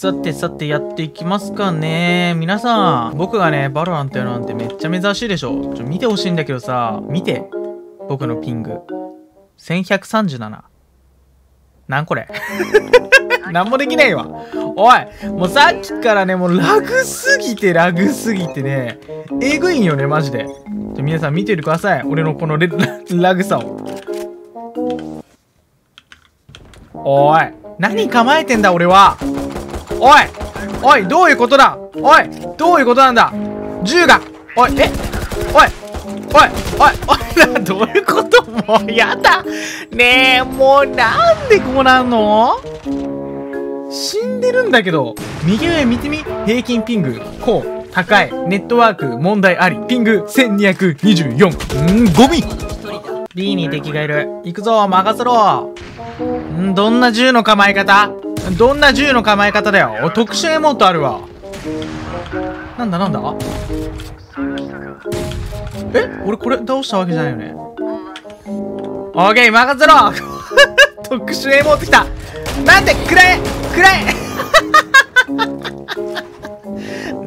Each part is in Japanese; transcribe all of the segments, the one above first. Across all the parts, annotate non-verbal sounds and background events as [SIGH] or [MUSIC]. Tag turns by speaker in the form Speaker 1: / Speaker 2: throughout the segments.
Speaker 1: さてさてやっていきますかね。皆さん、僕がね、 VALORANT やるなんてめっちゃ珍しいでしょ。ちょ、見てほしいんだけどさ、見て。僕の ping。1137。なんこれ [LAUGHS] なんもできないわ。おいもうさっきからね、もうラグすぎてラグすぎてね、えぐいんよね、マジで。じゃ、皆さん見ててください。俺のこのレ [LAUGHS] ラグさを。おい何構えてんだ、俺はおいおいどういうことだ？おいどういうことなんだ？銃が。おいえ？おいおいおいおい [LAUGHS] どういうこと？もうやだ。ねえもうなんでこうなんの？死んでるんだけど。右上見てみ。平均ピング。こう高い。ネットワーク問題あり。ピング1224うんゴミ。B に敵がいる。行くぞ任せろ。んどんな銃の構え方？どんな銃の構え方だよ。特殊エモートあるわ。なんだなんだ？え？俺これ倒したわけじゃないよね。オーケー任せろ。[LAUGHS] 特殊エモートきた。なんで暗い暗い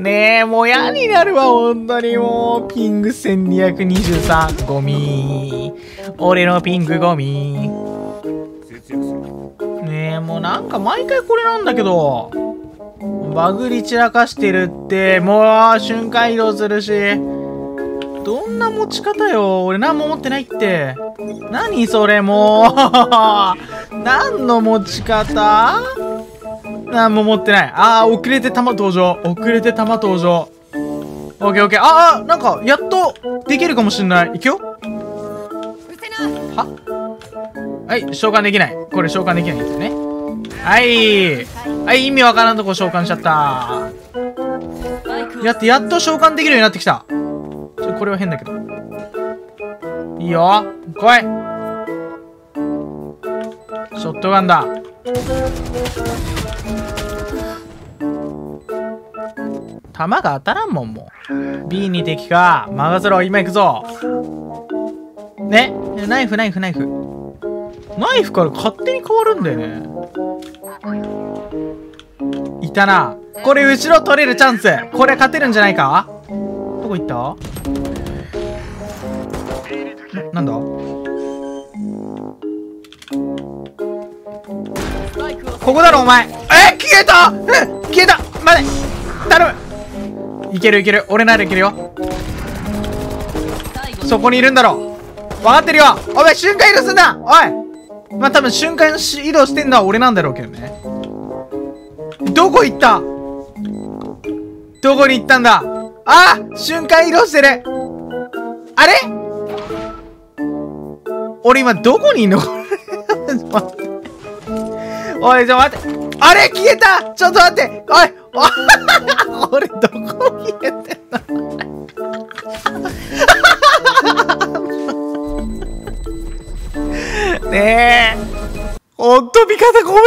Speaker 1: ねえもう嫌になるわ。本当にもう。ピング1223ゴミ。俺のピングゴミ。もうなんか毎回これなんだけどバグり散らかしてるってもう瞬間移動するしどんな持ち方よ俺何も持ってないって。何それもう。[LAUGHS] 何の持ち方？何も持ってない。あー遅れて弾登場。遅れて弾登場。オッケーオッケー。ああなんかやっとできるかもしんない。いくよ。は？はい。召喚できない。これ召喚できないんですよねはい。はい意味わからんとこ召喚しちゃった。やってやっと召喚できるようになってきた。ちょこれは変だけど。いいよ。来い。ショットガンだ。弾が当たらんもんもう。B に敵か。任せろ今行くぞ。ね。ナイフナイフナイフ。ナイフから勝手に変わるんだよね。いたな。これ後ろ取れるチャンス。これ勝てるんじゃないか？どこ行った？ななんだ？ここだろお前。え？消えた？うん消えた。待て。頼む。いけるいける。俺ならいけるよ。そこにいるんだろ分かってるよ。お前瞬間移動すんな。おい。まあ多分瞬間移動してんのは俺なんだろうけどね。どこ行った？どこに行ったんだ？あ瞬間移動してる。あれ？俺今どこにいんの？[LAUGHS] おい、ちょ、待って。あれ消えた！ちょっと待って。おい方ごめん。